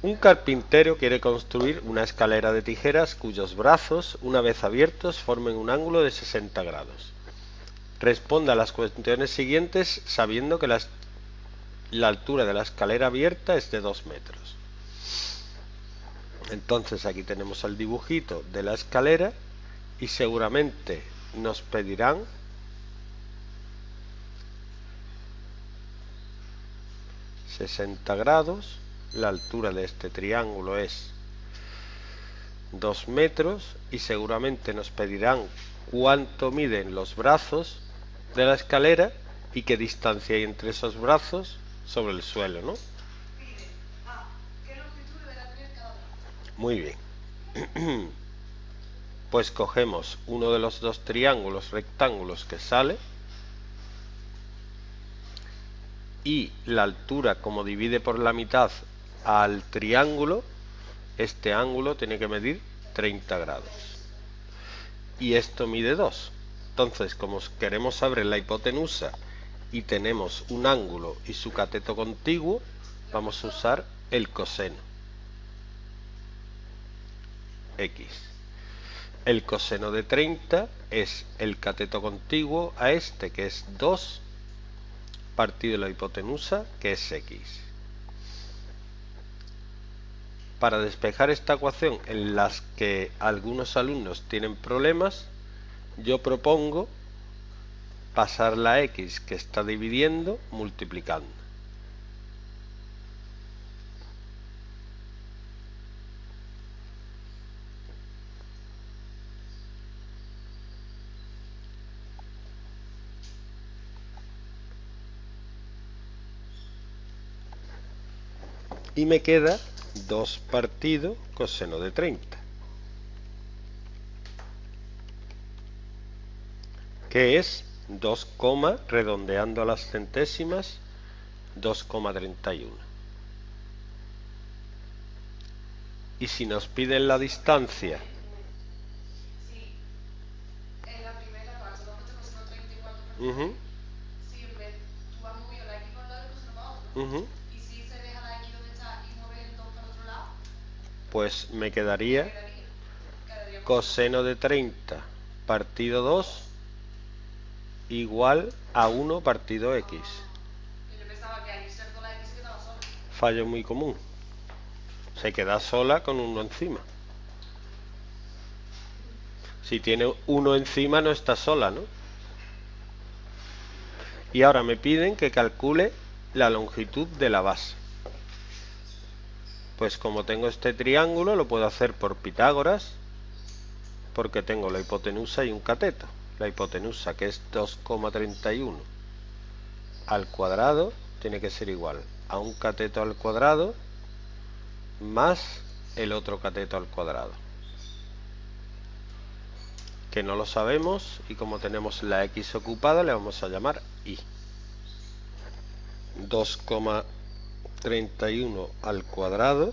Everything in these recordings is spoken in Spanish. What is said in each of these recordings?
Un carpintero quiere construir una escalera de tijeras cuyos brazos, una vez abiertos, formen un ángulo de 60 grados. Responda a las cuestiones siguientes sabiendo que la, la altura de la escalera abierta es de 2 metros. Entonces aquí tenemos el dibujito de la escalera y seguramente nos pedirán ...60 grados la altura de este triángulo es 2 metros y seguramente nos pedirán cuánto miden los brazos de la escalera y qué distancia hay entre esos brazos sobre el suelo, ¿no? Muy bien. Pues cogemos uno de los dos triángulos rectángulos que sale y la altura como divide por la mitad al triángulo, este ángulo tiene que medir 30 grados. Y esto mide 2. Entonces, como queremos saber la hipotenusa y tenemos un ángulo y su cateto contiguo, vamos a usar el coseno. X. El coseno de 30 es el cateto contiguo a este, que es 2 partido la hipotenusa, que es X para despejar esta ecuación en las que algunos alumnos tienen problemas, yo propongo pasar la x que está dividiendo multiplicando. Y me queda 2 partido coseno de 30. Que es 2, redondeando a las centésimas, 2,31. Y si nos piden la distancia Sí, en la primera parte, donde te coseno 34 por uh Si en vez, tú movido la X por un lado y coseno para otro. -huh, Y si se deja la X donde está y mueve el 2 para otro lado, pues me quedaría coseno de 30 partido 2 igual a 1 partido x. Fallo muy común. Se queda sola con uno encima. Si tiene uno encima no está sola, ¿no? Y ahora me piden que calcule la longitud de la base. Pues como tengo este triángulo lo puedo hacer por Pitágoras porque tengo la hipotenusa y un cateto. La hipotenusa que es 2,31 al cuadrado tiene que ser igual a un cateto al cuadrado más el otro cateto al cuadrado que no lo sabemos y como tenemos la x ocupada le vamos a llamar y 2,31 al cuadrado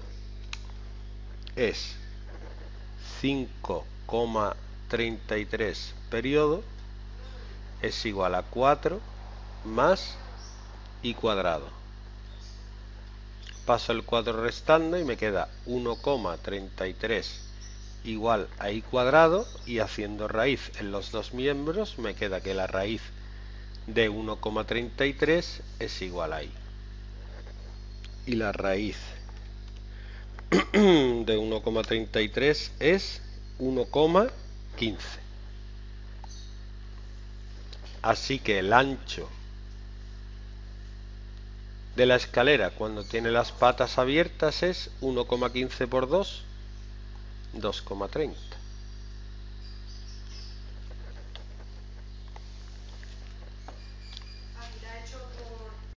es 5,33 periodo es igual a 4 más y cuadrado paso el 4 restando y me queda 1,33 igual a i cuadrado y haciendo raíz en los dos miembros me queda que la raíz de 1,33 es igual a i. Y la raíz de 1,33 es 1,15. Así que el ancho de la escalera cuando tiene las patas abiertas es 1,15 por 2, 2,30.